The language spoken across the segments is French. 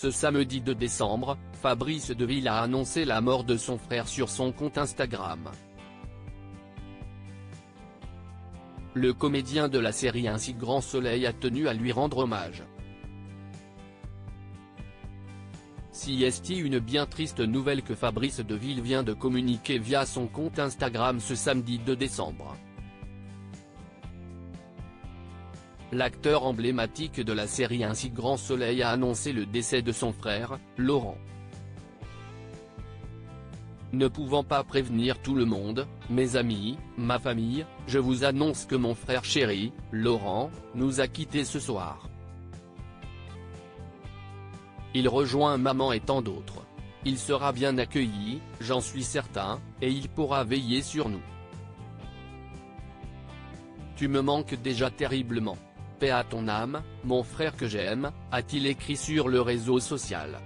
Ce samedi 2 décembre, Fabrice Deville a annoncé la mort de son frère sur son compte Instagram. Le comédien de la série ainsi Grand Soleil a tenu à lui rendre hommage. Si est une bien triste nouvelle que Fabrice Deville vient de communiquer via son compte Instagram ce samedi 2 décembre? L'acteur emblématique de la série Ainsi Grand Soleil a annoncé le décès de son frère, Laurent. Ne pouvant pas prévenir tout le monde, mes amis, ma famille, je vous annonce que mon frère chéri, Laurent, nous a quittés ce soir. Il rejoint maman et tant d'autres. Il sera bien accueilli, j'en suis certain, et il pourra veiller sur nous. Tu me manques déjà terriblement. À ton âme, mon frère que j'aime, a-t-il écrit sur le réseau social.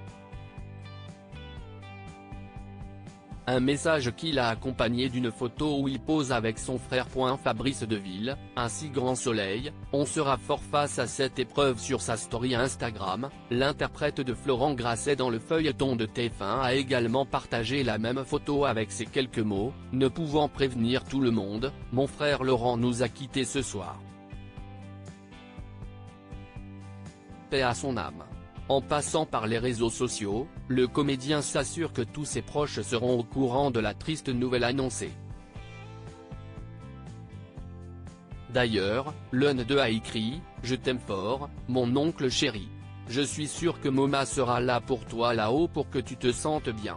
Un message qu'il a accompagné d'une photo où il pose avec son frère. Fabrice Deville, ainsi grand soleil, on sera fort face à cette épreuve sur sa story Instagram, l'interprète de Florent Grasset dans le feuilleton de TF1 a également partagé la même photo avec ces quelques mots, ne pouvant prévenir tout le monde, mon frère Laurent nous a quittés ce soir. À son âme. En passant par les réseaux sociaux, le comédien s'assure que tous ses proches seront au courant de la triste nouvelle annoncée. D'ailleurs, l'un d'eux a écrit « Je t'aime fort, mon oncle chéri. Je suis sûr que Moma sera là pour toi là-haut pour que tu te sentes bien. »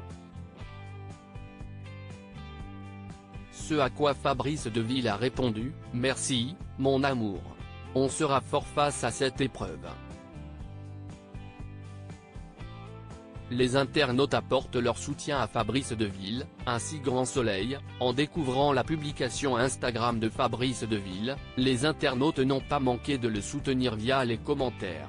Ce à quoi Fabrice Deville a répondu « Merci, mon amour. On sera fort face à cette épreuve. » Les internautes apportent leur soutien à Fabrice Deville, ainsi Grand Soleil, en découvrant la publication Instagram de Fabrice Deville, les internautes n'ont pas manqué de le soutenir via les commentaires.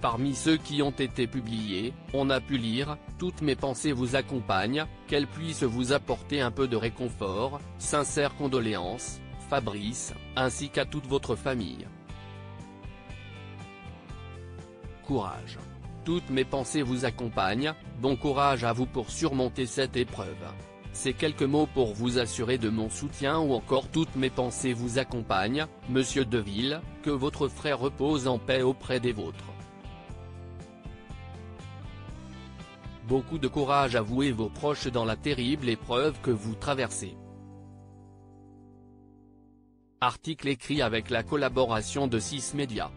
Parmi ceux qui ont été publiés, on a pu lire « Toutes mes pensées vous accompagnent, qu'elles puissent vous apporter un peu de réconfort, sincères condoléances, Fabrice, ainsi qu'à toute votre famille » courage. Toutes mes pensées vous accompagnent, bon courage à vous pour surmonter cette épreuve. Ces quelques mots pour vous assurer de mon soutien ou encore toutes mes pensées vous accompagnent, Monsieur Deville, que votre frère repose en paix auprès des vôtres. Beaucoup de courage à vous et vos proches dans la terrible épreuve que vous traversez. Article écrit avec la collaboration de 6 médias.